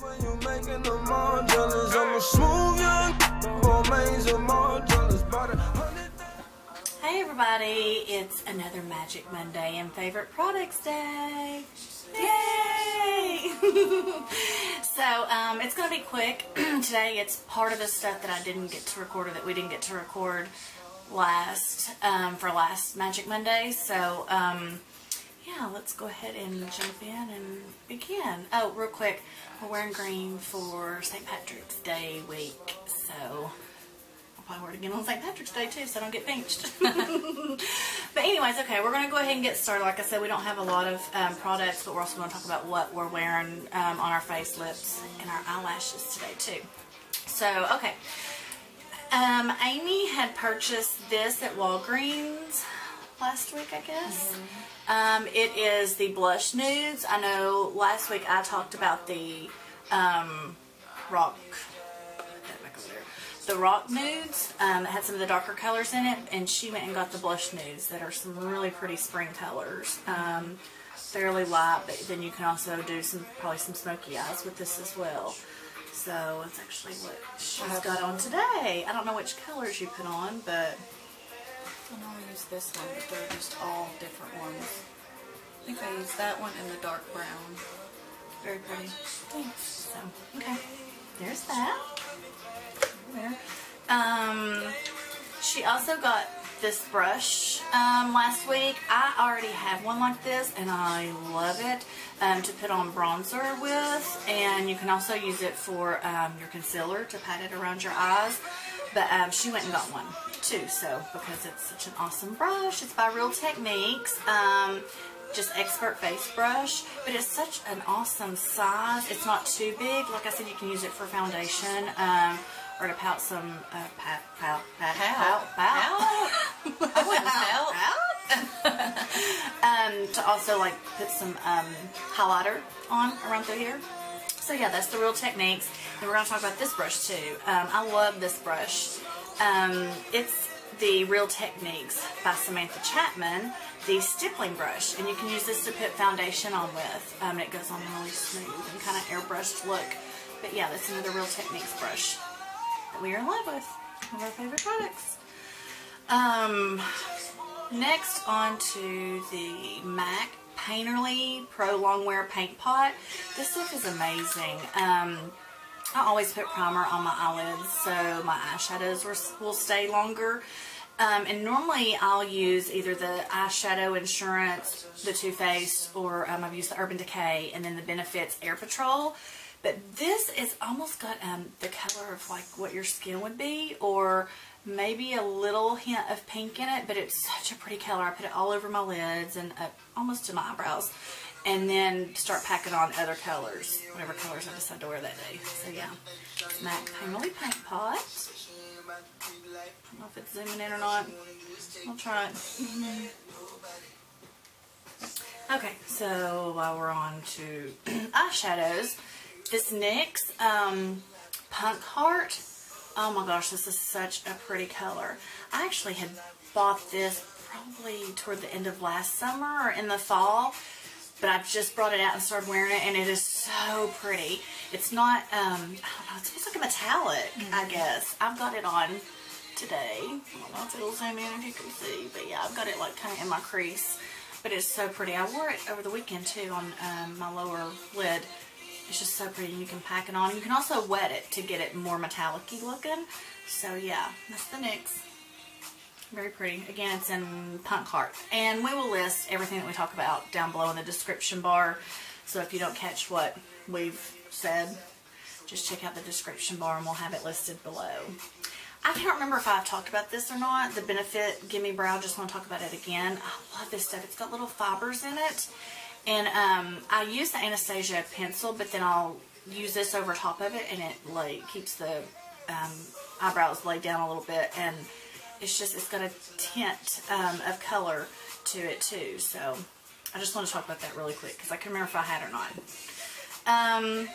When you making I'm a smooth young Hey everybody, it's another Magic Monday and Favorite Products Day. Yay! so um, it's going to be quick. Today it's part of the stuff that I didn't get to record or that we didn't get to record last um, for last Magic Monday. So um, yeah, let's go ahead and jump in and begin. Oh, real quick, we're wearing green for St. Patrick's Day week. So I'll probably wear it again on St. Patrick's Day too, so I don't get pinched. but anyways, okay, we're going to go ahead and get started. Like I said, we don't have a lot of um, products, but we're also going to talk about what we're wearing um, on our face, lips, and our eyelashes today too. So, okay. Um, Amy had purchased this at Walgreens last week, I guess. Um, it is the blush nudes. I know last week I talked about the um, rock back over there. The rock nudes um, that had some of the darker colors in it, and she went and got the blush nudes that are some really pretty spring colors. Um, fairly light, but then you can also do some probably some smoky eyes with this as well. So it's actually what she's got on today. I don't know which colors you put on, but I know I use this one, but they're just all different ones. I think I use that one in the dark brown. very pretty. Thanks. So okay, there's that. There. Um, she also got this brush um, last week. I already have one like this and I love it um, to put on bronzer with and you can also use it for um, your concealer to pat it around your eyes but um, she went and got one too so because it's such an awesome brush. It's by Real Techniques. Um, just expert face brush but it's such an awesome size it's not too big like I said you can use it for foundation um, or to pout some uh, pat, pout, pat, pout, pout, I wouldn't pout. um, to also like put some um, highlighter on around through here. So yeah, that's the Real Techniques. And we're going to talk about this brush too. Um, I love this brush. Um, it's the Real Techniques by Samantha Chapman, the stippling brush. And you can use this to put foundation on with. Um, it goes on really smooth and kind of airbrushed look. But yeah, that's another Real Techniques brush that we are in love with. One of our favorite products. Um, next on to the MAC Painterly Pro Longwear Paint Pot. This stuff is amazing. Um, I always put primer on my eyelids so my eyeshadows will, stay longer. Um, and normally I'll use either the eyeshadow insurance, the Too Faced, or um, I've used the Urban Decay, and then the Benefits Air Patrol. But this is almost got um, the color of like what your skin would be, or maybe a little hint of pink in it, but it's such a pretty color. I put it all over my lids and up almost to my eyebrows. And then start packing on other colors, whatever colors I decide to wear that day. So yeah, MAC Painterly Paint Pot. I don't know if it's zooming in or not. I'll try it. Okay, so while we're on to eyeshadows, this NYX um, Punk Heart. Oh my gosh, this is such a pretty color. I actually had bought this probably toward the end of last summer or in the fall, but I've just brought it out and started wearing it, and it is so pretty. It's not, um, I don't know, it's almost like a metallic, I guess. I've got it on today. I don't know if it'll zoom in if you can see, but yeah, I've got it like kind of in my crease. But it's so pretty. I wore it over the weekend too on um, my lower lid. It's just so pretty. And you can pack it on. You can also wet it to get it more metallic-y looking. So yeah, that's the NYX. Very pretty. Again, it's in Punk Heart. And we will list everything that we talk about down below in the description bar. So if you don't catch what we've said, just check out the description bar and we'll have it listed below. I can't remember if I've talked about this or not. The Benefit Gimme Brow, just want to talk about it again. I love this stuff. It's got little fibers in it. And um, I use the Anastasia pencil, but then I'll use this over top of it, and it like keeps the um, eyebrows laid down a little bit. And it's just, it's got a tint um, of color to it too. So I just want to talk about that really quick, because I can remember if I had or not. Um,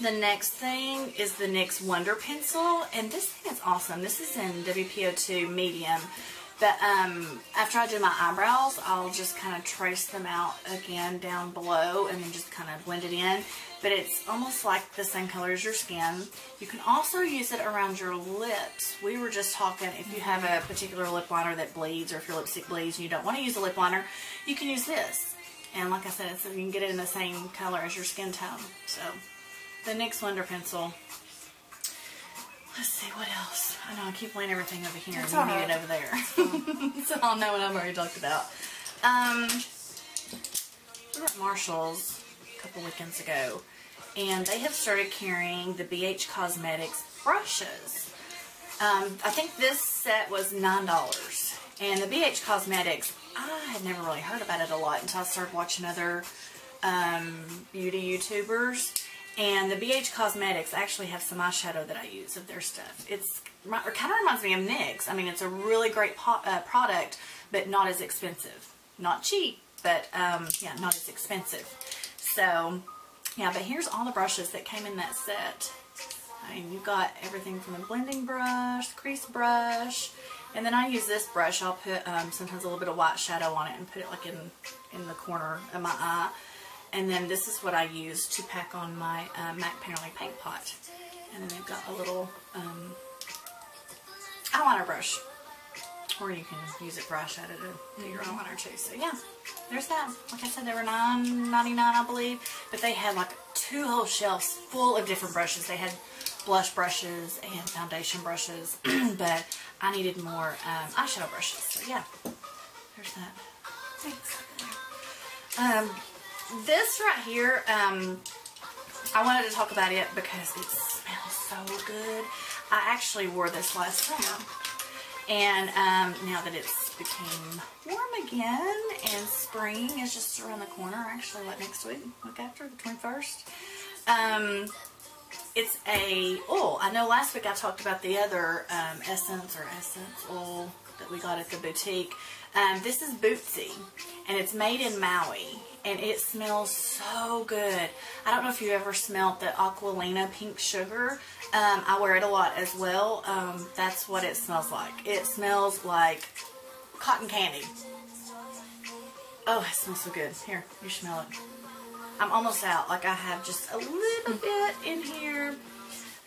the next thing is the NYX Wonder Pencil, and this thing is awesome. This is in WPO2 medium. But um, after I do my eyebrows, I'll just kind of trace them out again down below and then just kind of blend it in. But it's almost like the same color as your skin. You can also use it around your lips. We were just talking, if you have a particular lip liner that bleeds or if your lipstick bleeds and you don't want to use a lip liner, you can use this. And like I said, you can get it in the same color as your skin tone. So, the NYX Wonder Pencil. Let's see, what else? I know I keep laying everything over here and you alright. it over there. so I'll know what I've already talked about. Um, we were at Marshall's a couple weekends ago, and they have started carrying the BH Cosmetics brushes. Um, I think this set was $9. And the BH Cosmetics, I had never really heard about it a lot until I started watching other um, beauty YouTubers. And the BH Cosmetics actually have some eyeshadow that I use of their stuff. It's it kind of reminds me of NYX. I mean, it's a really great po uh, product, but not as expensive. Not cheap, but um, yeah, not as expensive. So, yeah, but here's all the brushes that came in that set. I mean, you've got everything from the blending brush, the crease brush, and then I use this brush. I'll put um, sometimes a little bit of white shadow on it and put it like in, in the corner of my eye. And then this is what I use to pack on my uh, MAC Painterly Paint Pot. And then they've got a little um, eyeliner brush. Or you can use it for eyeshadow to do your eyeliner too. So yeah, there's that. Like I said, they were $9.99 I believe. But they had like two whole shelves full of different brushes. They had blush brushes and foundation brushes. but I needed more um, eyeshadow brushes. So yeah, there's that. Thanks. Um, this right here, um, I wanted to talk about it because it smells so good. I actually wore this last summer. And um, now that it's became warm again and spring is just around the corner, actually like next week, week after, the 21st. Um, it's a oil. I know last week I talked about the other um, essence or essence oil that we got at the boutique. Um, this is Bootzie, and it's made in Maui, and it smells so good. I don't know if you ever smelled the Aquolina pink sugar. Um, I wear it a lot as well. Um, that's what it smells like. It smells like cotton candy. Oh, it smells so good. Here, you smell it. I'm almost out. Like I have just a little bit in here.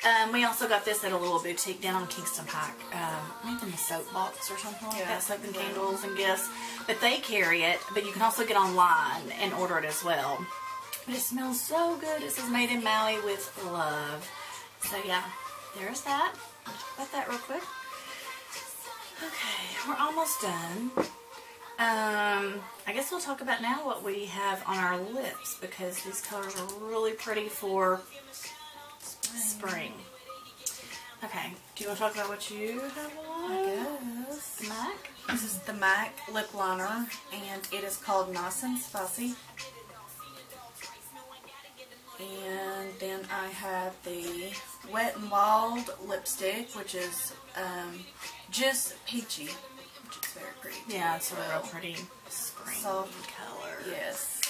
Um, we also got this at a little boutique down on Kingston Pike. Um, maybe in the soap box or something like Yeah. that. Soap and candles and gifts. But they carry it. But you can also get online and order it as well. But it smells so good. This is made in Maui with love. So yeah, there's that. I'll talk about that real quick. Okay, we're almost done. Um, I guess we'll talk about now what we have on our lips because these colors are really pretty for spring. Okay, do you want to talk about what you have on? I guess. The MAC? This is the MAC lip liner, and it is called Nice and Spicy. And then I have the Wet and Wild lipstick, which is um, just peachy, which is very pretty. Yeah, it's a real pretty spring Soft. color. Yes.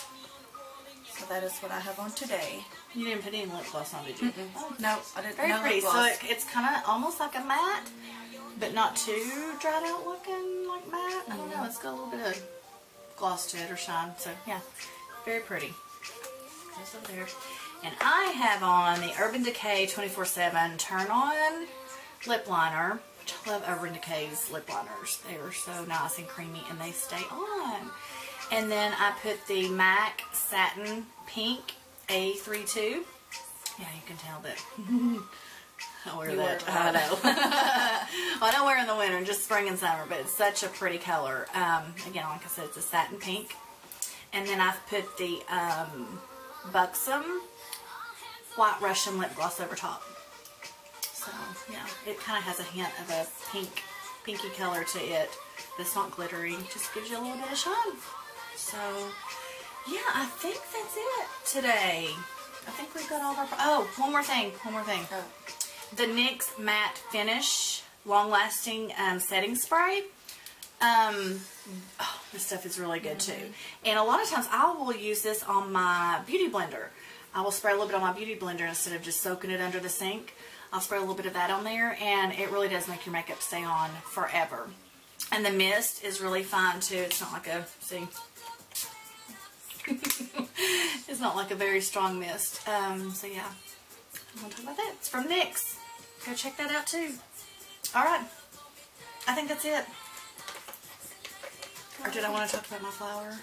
So that is what I have on today. You didn't put any lip gloss on, did you? Oh, No, I didn't. Very no pretty. So it, it's kind of almost like a matte, but not too dried out looking like matte. I don't know. Mm-hmm. It's got a little bit of gloss to it or shine. So yeah, very pretty. Goes over there. And I have on the Urban Decay 24/7 Turn On Lip Liner. Which I love Urban Decay's lip liners. They are so nice and creamy, and they stay on. And then I put the MAC Satin Pink A32. Yeah, you can tell that. I wear You that. I know. well, I don't wear it in the winter, just spring and summer, but it's such a pretty color. Um, again, like I said, it's a satin pink. And then I've put the um, Buxom White Russian lip gloss over top. So, yeah, it kind of has a hint of a pink, pinky color to it. It's not glittery. Just gives you a little bit of shine. So, yeah, I think that's it today. I think we've got all of our... Oh, one more thing. One more thing. Oh, The NYX Matte Finish Long Lasting um, Setting Spray. Um, oh, this stuff is really good too. And a lot of times I will use this on my beauty blender. I will spray a little bit on my beauty blender instead of just soaking it under the sink. I'll spray a little bit of that on there and it really does make your makeup stay on forever. And the mist is really fine too. It's not like a, see, it's not like a very strong mist. Um, so yeah, I want to talk about that. It's from NYX. Go check that out too. Alright, I think that's it. Or did I want to talk about my flower?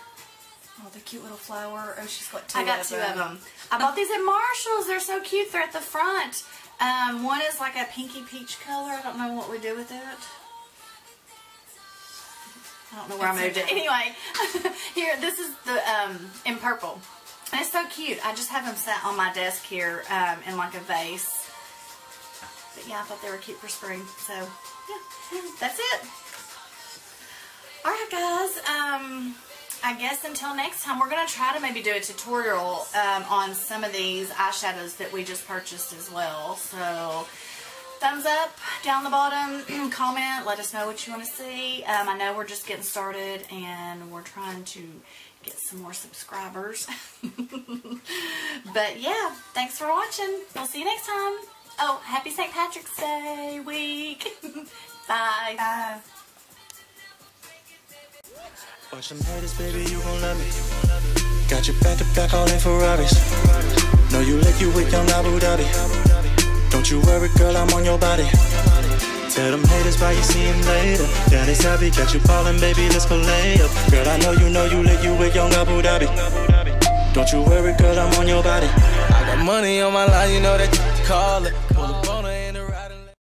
Oh, the cute little flower. Oh, she's got two I got two of them. I bought these at Marshall's. They're so cute. They're at the front. Um, one is like a pinky peach color. I don't know what we do with it. I don't know where I moved it. Anyway, here, this is the, um, in purple. It's so cute. I just have them sat on my desk here, um, in like a vase. But yeah, I thought they were cute for spring. So, yeah, yeah that's it. Alright guys, um, I guess until next time, we're going to try to maybe do a tutorial um, on some of these eyeshadows that we just purchased as well. So, thumbs up down the bottom, comment, let us know what you want to see. Um, I know we're just getting started and we're trying to get some more subscribers. but yeah, thanks for watching. We'll see you next time. Oh, happy St. Patrick's Day week. Bye. Uh, Watch haters, baby, you gon' love me. Got back to back all in Ferraris. Know you lick you with young Abu Dhabi. Don't you worry, girl, I'm on your body. Tell them haters why you see him later. Daddy happy, got you ballin', baby, let's go lay up. Girl, I know you know you lick you with young Abu Dhabi. Don't you worry, girl, I'm on your body. I got money on my line, you know that you call it. On her